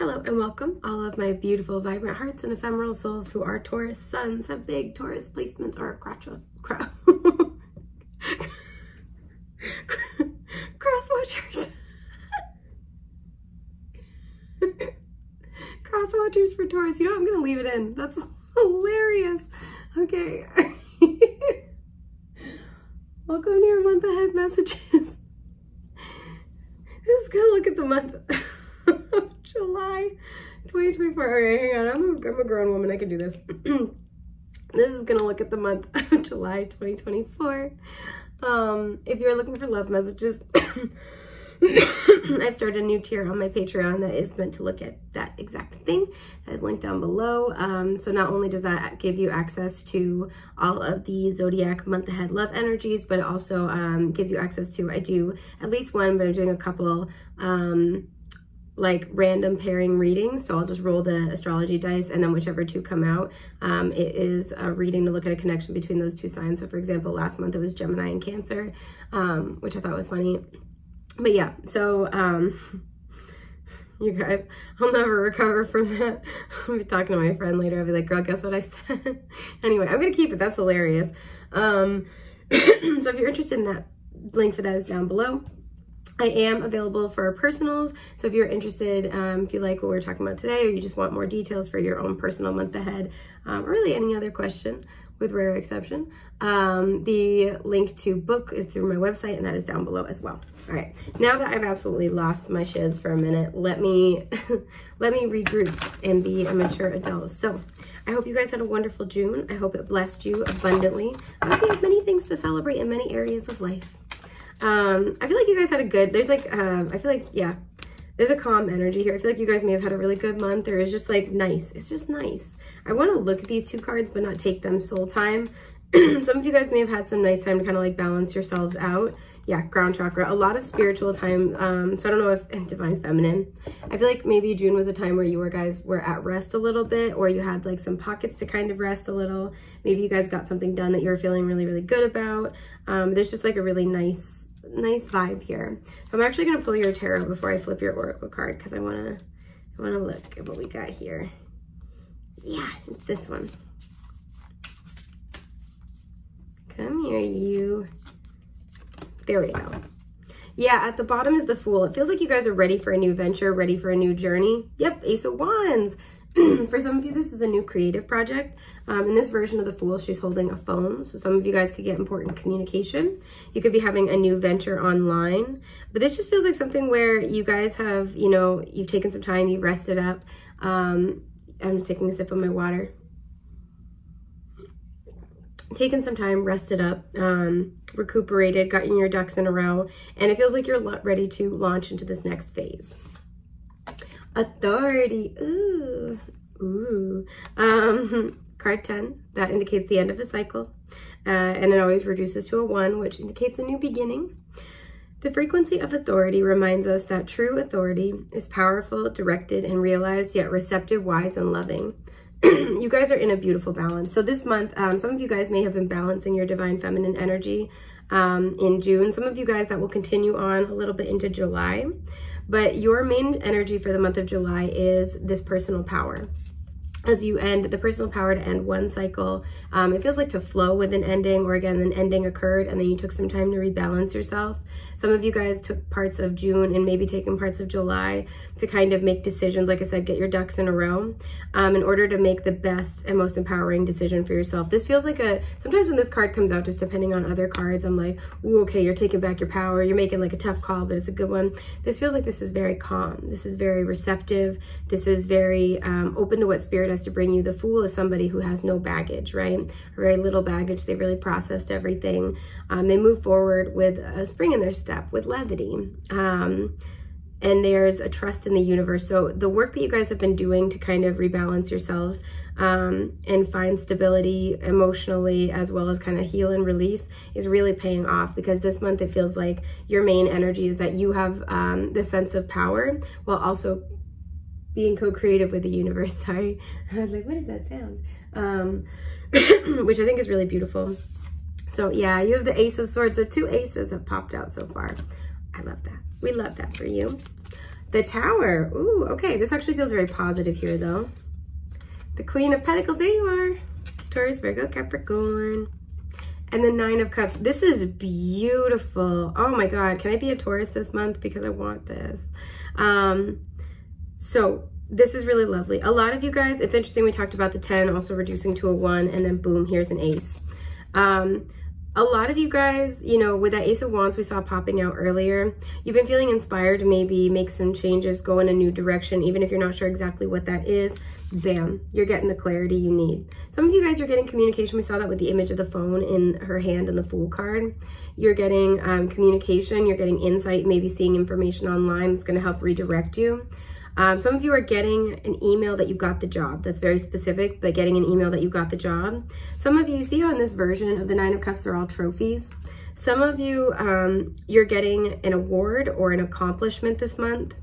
Hello and welcome, all of my beautiful, vibrant hearts and ephemeral souls who are Taurus suns, have big Taurus placements, or crotchos, cro cross watchers. cross watchers for Taurus. You know, I'm gonna leave it in. That's hilarious. Okay. welcome to your month ahead messages. Let's go look at the month. July 2024. All right, hang on. I'm a, I'm a grown woman. I can do this. this is going to look at the month of July 2024. Um, if you're looking for love messages, I've started a new tier on my Patreon that is meant to look at that exact thing. That is linked down below. Um, so not only does that give you access to all of the zodiac month ahead love energies, but it also um, gives you access to, I do at least one, but I'm doing a couple um, like random pairing readings. So I'll just roll the astrology dice and then whichever two come out, um, it is a reading to look at a connection between those two signs. So for example, last month it was Gemini and Cancer, um, which I thought was funny. But yeah, so um, you guys, I'll never recover from that. I'll be talking to my friend later. I'll be like, girl, guess what I said? anyway, I'm going to keep it. That's hilarious. Um, so if you're interested in that, link for that is down below. I am available for personals. So if you're interested, um, if you like what we're talking about today, or you just want more details for your own personal month ahead, um, or really any other question, with rare exception, um, the link to book is through my website, and that is down below as well. All right, now that I've absolutely lost my shiz for a minute, let me let me regroup and be a mature adult. So I hope you guys had a wonderful June. I hope it blessed you abundantly. I hope you have many things to celebrate in many areas of life. Um, I feel like you guys had a good, there's like, um, I feel like, yeah, there's a calm energy here. I feel like you guys may have had a really good month or it's just like nice. It's just nice. I want to look at these two cards, but not take them soul time. some of you guys may have had some nice time to kind of like balance yourselves out. Yeah, ground chakra, a lot of spiritual time. Um, so I don't know if, and divine feminine. I feel like maybe June was a time where you were guys were at rest a little bit, or you had like some pockets to kind of rest a little. Maybe you guys got something done that you were feeling really, really good about. Um, there's just like a really nice nice vibe here. So I'm actually gonna pull your tarot before I flip your oracle card because I wanna I wanna look at what we got here. Yeah, it's this one. Come here, you. There we go. Yeah, at the bottom is the Fool. It feels like you guys are ready for a new venture, ready for a new journey. Yep, Ace of Wands. for some of you, this is a new creative project. Um, in this version of The Fool, she's holding a phone. So some of you guys could get important communication. You could be having a new venture online. But this just feels like something where you guys have, you know, you've taken some time, you've rested up. Um, I'm just taking a sip of my water. Taken some time, rested up, um, recuperated, gotten your ducks in a row, and it feels like you're ready to launch into this next phase. Authority. Ooh. Ooh. Um, card 10, that indicates the end of a cycle. Uh, and it always reduces to a 1, which indicates a new beginning. The frequency of authority reminds us that true authority is powerful, directed, and realized, yet receptive, wise, and loving. you guys are in a beautiful balance. So this month, um, some of you guys may have been balancing your divine feminine energy um, in June. Some of you guys that will continue on a little bit into July. But your main energy for the month of July is this personal power as you end the personal power to end one cycle. Um, it feels like to flow with an ending, or again, an ending occurred and then you took some time to rebalance yourself. Some of you guys took parts of June and maybe taken parts of July to kind of make decisions. Like I said, get your ducks in a row um, in order to make the best and most empowering decision for yourself. This feels like a, sometimes when this card comes out, just depending on other cards, I'm like, ooh, okay, you're taking back your power. You're making like a tough call, but it's a good one. This feels like this is very calm. This is very receptive. This is very um, open to what spirit has to bring you. The fool is somebody who has no baggage, right? Very little baggage. They've really processed everything. Um, they move forward with a spring in their step step with levity. Um, and there's a trust in the universe. So the work that you guys have been doing to kind of rebalance yourselves um, and find stability emotionally as well as kind of heal and release is really paying off because this month it feels like your main energy is that you have um, the sense of power while also being co-creative with the universe. Sorry, I was like, "What is that sound? Um, which I think is really beautiful. So yeah, you have the Ace of Swords. So two aces have popped out so far. I love that. We love that for you. The Tower. Ooh, okay. This actually feels very positive here, though. The Queen of Pentacles. There you are. Taurus, Virgo, Capricorn. And the Nine of Cups. This is beautiful. Oh my God. Can I be a Taurus this month? Because I want this. Um, so this is really lovely. A lot of you guys, it's interesting. We talked about the 10 also reducing to a one and then boom, here's an ace. Um, a lot of you guys, you know, with that Ace of Wands we saw popping out earlier, you've been feeling inspired to maybe make some changes, go in a new direction, even if you're not sure exactly what that is. Bam, you're getting the clarity you need. Some of you guys are getting communication. We saw that with the image of the phone in her hand and the Fool card. You're getting um, communication, you're getting insight, maybe seeing information online that's going to help redirect you. Um, some of you are getting an email that you got the job. That's very specific, but getting an email that you got the job. Some of you, see on this version of the Nine of Cups, they're all trophies. Some of you, um, you're getting an award or an accomplishment this month.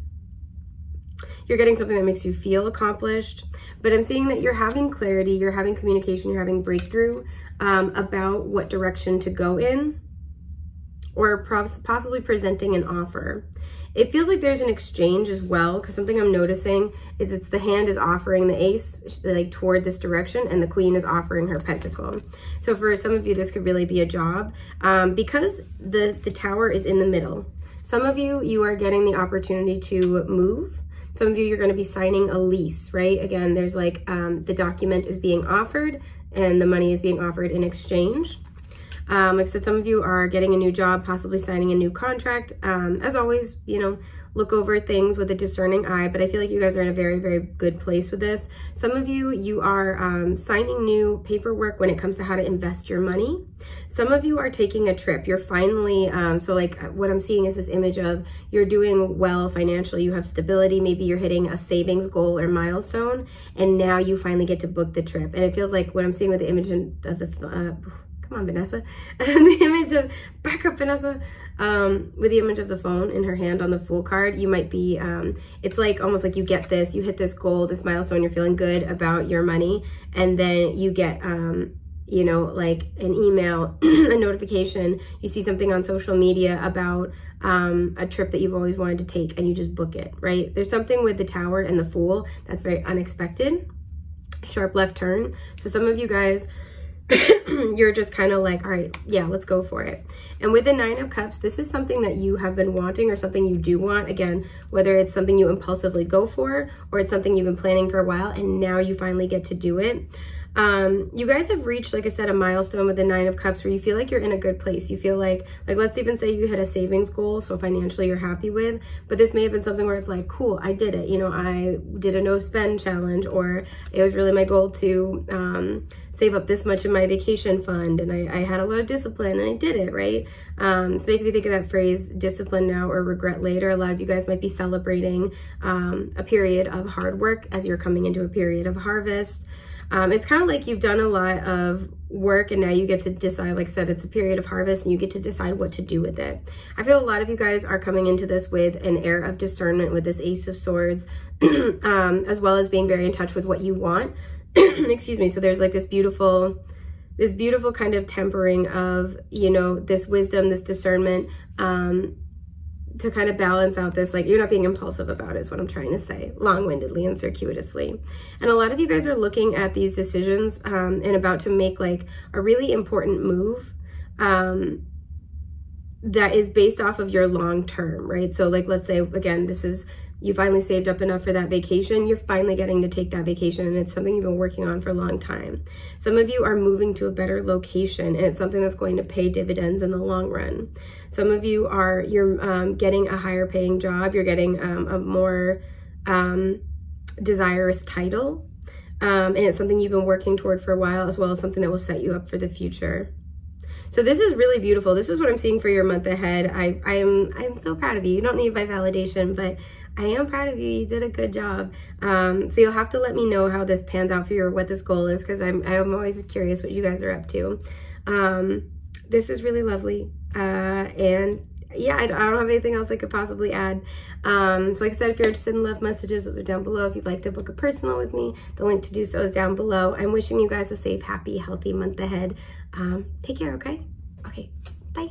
You're getting something that makes you feel accomplished. But I'm seeing that you're having clarity, you're having communication, you're having breakthrough um, about what direction to go in or possibly presenting an offer. It feels like there's an exchange as well because something I'm noticing is it's the hand is offering the ace like toward this direction and the queen is offering her pentacle. So for some of you, this could really be a job um, because the, the tower is in the middle. Some of you, you are getting the opportunity to move. Some of you, you're going to be signing a lease, right? Again, there's like um, the document is being offered and the money is being offered in exchange. Um, like I said, some of you are getting a new job, possibly signing a new contract. Um, as always, you know, look over things with a discerning eye, but I feel like you guys are in a very, very good place with this. Some of you, you are um, signing new paperwork when it comes to how to invest your money. Some of you are taking a trip. You're finally, um, so like what I'm seeing is this image of you're doing well financially, you have stability, maybe you're hitting a savings goal or milestone, and now you finally get to book the trip. And it feels like what I'm seeing with the image of the, uh, come on Sunnessa, the image of, back up Sunnessa, um, with the image of the phone in her hand on the Fool card, you might be, um, it's like almost like you get this, you hit this goal, this milestone, you're feeling good about your money, and then you get, um, you know, like an email, a notification, you see something on social media about um, a trip that you've always wanted to take and you just book it, right? There's something with the tower and the fool that's very unexpected. Sharp left turn. So some of you guys you're just kind of like, all right, yeah, let's go for it. And with the Nine of Cups, this is something that you have been wanting or something you do want. Again, whether it's something you impulsively go for or it's something you've been planning for a while and now you finally get to do it. Um, you guys have reached, like I said, a milestone with the Nine of Cups where you feel like you're in a good place. You feel like, like let's even say you hit a savings goal, so financially you're happy with, but this may have been something where it's like, cool, I did it. You know, I did a no spend challenge or it was really my goal to, um, save up this much in my vacation fund and I, I had a lot of discipline and I did it, right? Um, it's making me think of that phrase, discipline now or regret later. A lot of you guys might be celebrating um, a period of hard work as you're coming into a period of harvest. Um, it's kind of like you've done a lot of work and now you get to decide, like I said, it's a period of harvest and you get to decide what to do with it. I feel a lot of you guys are coming into this with an air of discernment with this Ace of Swords, um, as well as being very in touch with what you want. excuse me. So there's like this beautiful, this beautiful kind of tempering of, you know, this wisdom, this discernment, um, to kind of balance out this, like you're not being impulsive about it is what I'm trying to say, long-windedly and circuitously. And a lot of you guys are looking at these decisions um, and about to make like a really important move um, that is based off of your long term, right? So like, let's say, again, this is you finally saved up enough for that vacation, you're finally getting to take that vacation and it's something you've been working on for a long time. Some of you are moving to a better location and it's something that's going to pay dividends in the long run. Some of you are, you're um, getting a higher paying job, you're getting um, a more um, desirous title um, and it's something you've been working toward for a while as well as something that will set you up for the future. So this is really beautiful. This is what I'm seeing for your month ahead. I, I am I'm so proud of you. You don't need my validation, but I am proud of you. You did a good job. Um, so you'll have to let me know how this pans out for you or what this goal is because I'm, I'm always curious what you guys are up to. Um, this is really lovely. Uh, and yeah, I, don't have anything else I could possibly add. Um, so like I said, if you're interested in love messages, those are down below. If you'd like to book a personal with me, the link to do so is down below. I'm wishing you guys a safe, happy, healthy month ahead. Um, take care, okay? Okay, bye.